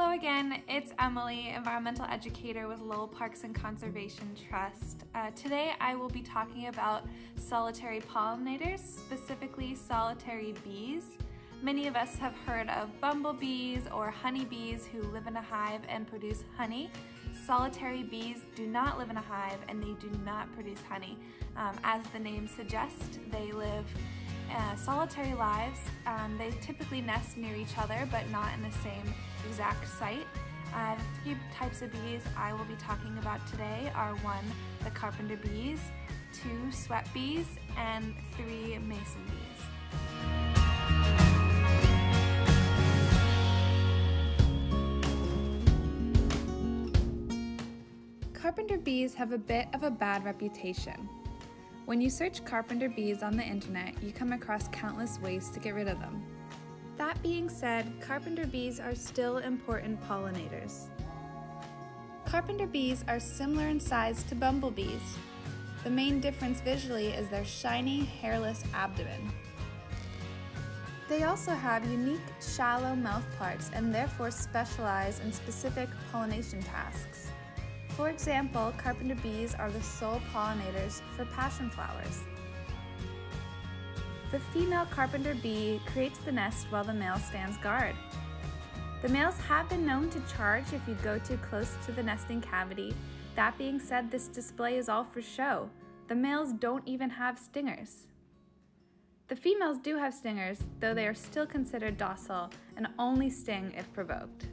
Hello again, it's Emily, environmental educator with Lowell Parks and Conservation Trust. Uh, today I will be talking about solitary pollinators, specifically solitary bees. Many of us have heard of bumblebees or honeybees who live in a hive and produce honey. Solitary bees do not live in a hive and they do not produce honey. Um, as the name suggests, they live uh, solitary lives. Um, they typically nest near each other, but not in the same exact site. Uh, the three types of bees I will be talking about today are one, the carpenter bees, two, sweat bees, and three, mason bees. Carpenter bees have a bit of a bad reputation. When you search carpenter bees on the internet, you come across countless ways to get rid of them. That being said, carpenter bees are still important pollinators. Carpenter bees are similar in size to bumblebees. The main difference visually is their shiny, hairless abdomen. They also have unique, shallow mouth parts and therefore specialize in specific pollination tasks. For example, carpenter bees are the sole pollinators for passion flowers. The female carpenter bee creates the nest while the male stands guard. The males have been known to charge if you go too close to the nesting cavity. That being said, this display is all for show. The males don't even have stingers. The females do have stingers, though they are still considered docile and only sting if provoked.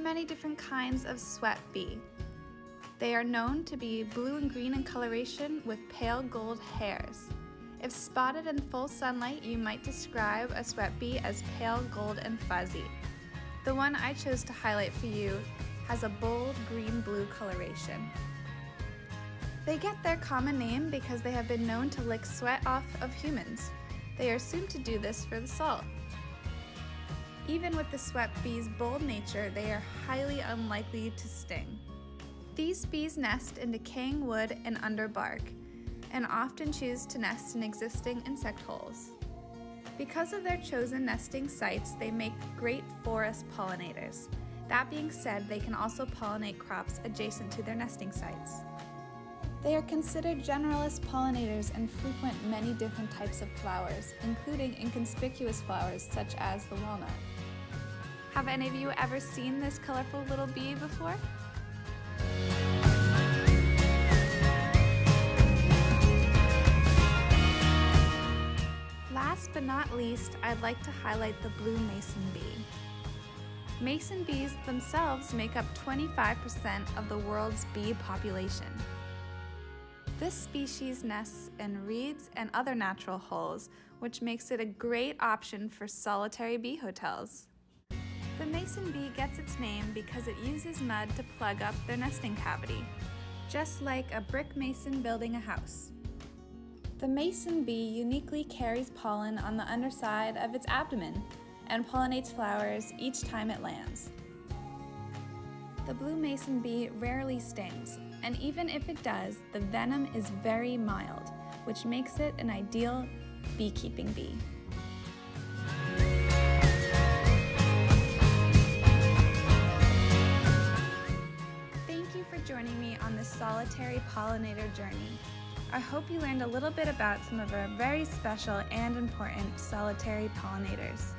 Many different kinds of sweat bee. They are known to be blue and green in coloration with pale gold hairs. If spotted in full sunlight, you might describe a sweat bee as pale gold and fuzzy. The one I chose to highlight for you has a bold green-blue coloration. They get their common name because they have been known to lick sweat off of humans. They are assumed to do this for the salt. Even with the sweat bee's bold nature, they are highly unlikely to sting. These bees nest in decaying wood and under bark, and often choose to nest in existing insect holes. Because of their chosen nesting sites, they make great forest pollinators. That being said, they can also pollinate crops adjacent to their nesting sites. They are considered generalist pollinators and frequent many different types of flowers, including inconspicuous flowers such as the walnut. Have any of you ever seen this colorful little bee before? Last but not least, I'd like to highlight the blue mason bee. Mason bees themselves make up 25% of the world's bee population. This species nests in reeds and other natural holes, which makes it a great option for solitary bee hotels. The mason bee gets its name because it uses mud to plug up their nesting cavity, just like a brick mason building a house. The mason bee uniquely carries pollen on the underside of its abdomen and pollinates flowers each time it lands. The blue mason bee rarely stings, and even if it does, the venom is very mild, which makes it an ideal beekeeping bee. Thank you for joining me on this solitary pollinator journey. I hope you learned a little bit about some of our very special and important solitary pollinators.